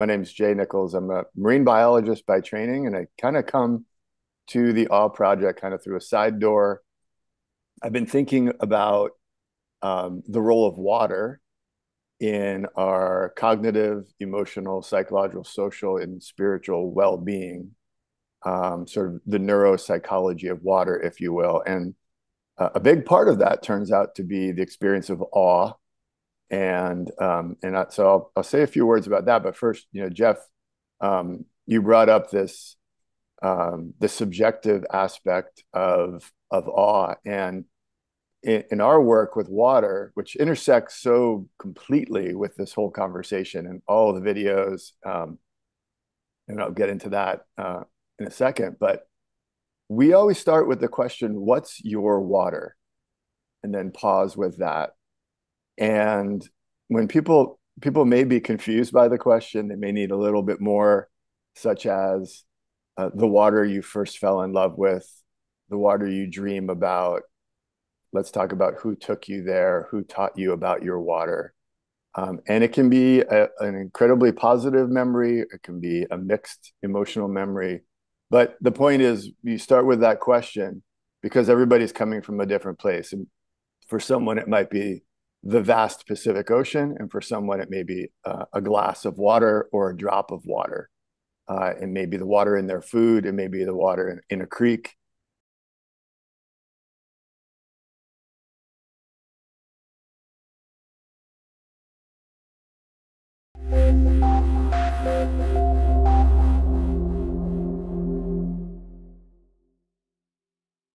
My name is J Nichols. I'm a marine biologist by training, and I kind of come to the Awe Project kind of through a side door. I've been thinking about um, the role of water in our cognitive, emotional, psychological, social, and spiritual well-being, um, sort of the neuropsychology of water, if you will. And uh, a big part of that turns out to be the experience of awe and um, and I, so I'll, I'll say a few words about that. But first, you know, Jeff, um, you brought up this um, the subjective aspect of of awe, and in, in, our work with water, which intersects so completely with this whole conversation and all the videos, um, and I'll get into that uh, in a second. But we always start with the question, "What's your water?" and then pause with that and when people people may be confused by the question, they may need a little bit more, such as uh, the water you first fell in love with, the water you dream about. Let's talk about who took you there, who taught you about your water. Um, and it can be a, an incredibly positive memory, it can be a mixed emotional memory. But the point is, you start with that question because everybody's coming from a different place. And for someone, it might be the vast Pacific Ocean, and for someone it may be uh, a glass of water or a drop of water. Uh, it may be the water in their food, it may be the water in, in a creek.